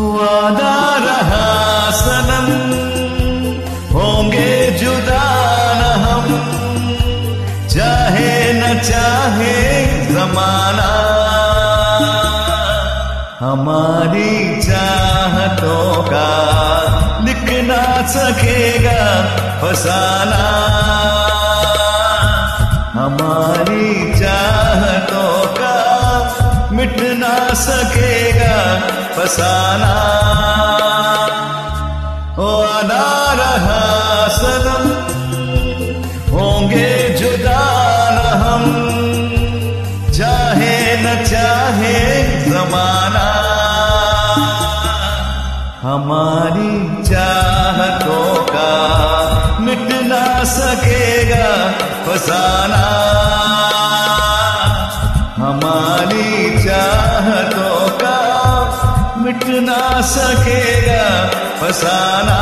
वादा रहा सनम। होंगे जुदा न हम। चाहे न चाहे जमाना। हमारी चाहतों का लिखना सकेगा फसाना। हमारी चाहतों का मिट ना सकेगा फसाना ओ अना रहा सनम, होंगे जुदा न हम। चाहे न चाहे जमाना। हमारी चाहतों का मिट ना सकेगा फसाना। ना सकेगा फसाना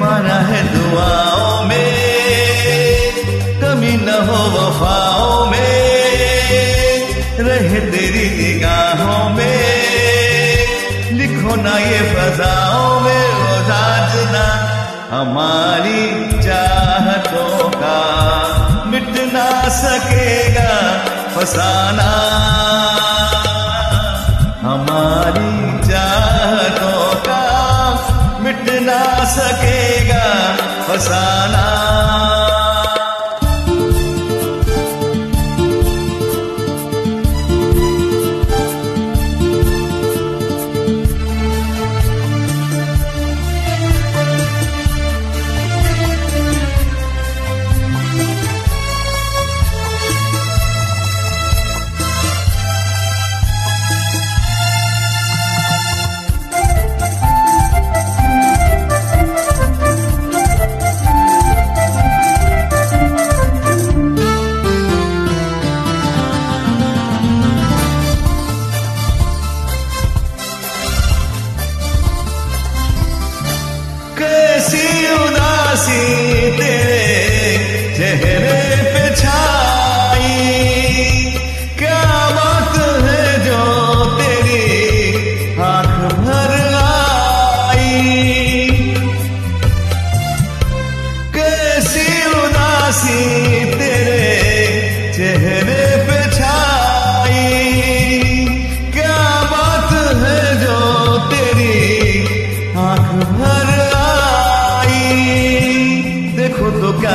माना है दुआओं में, कमी न हो वफाओं में, रहे तेरी निगाहों में, लिखो ना ये फजाओं में वो साजना हमारी चाहतों का, मिट ना सकेगा फसाना हमारी चाहतों का, मिट ना सकेगा फसाना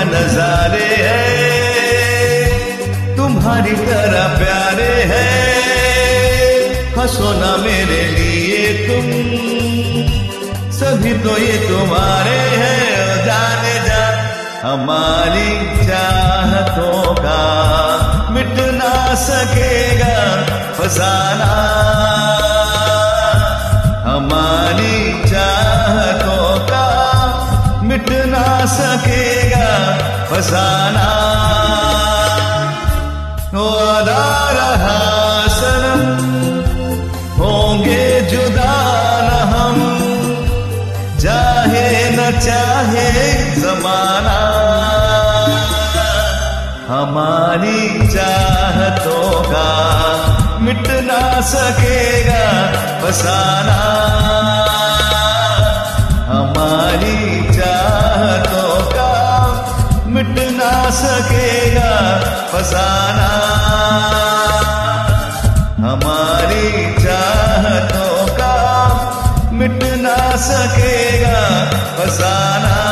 नजारे हैं। तुम्हारी तरह प्यारे हैं। हंसो ना मेरे लिए तुम। सभी तो ये तुम्हारे हैं। जाने जा हमारी चाहतों का। मिट ना सकेगा फसाना। हमारी चाहतों का। मिट ना सकेगा होंगे हम। चाहे न चाहे जमाना। हमारी चाहतों का मिट ना सकेगा फसाना सकेगा फसाना। हमारी चाहतों का मिट ना सकेगा फसाना।